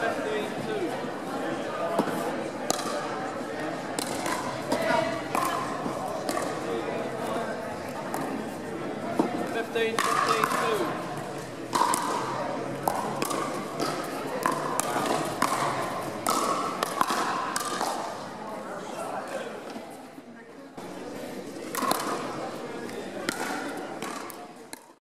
15, 15, 2.